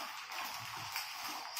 フフフ。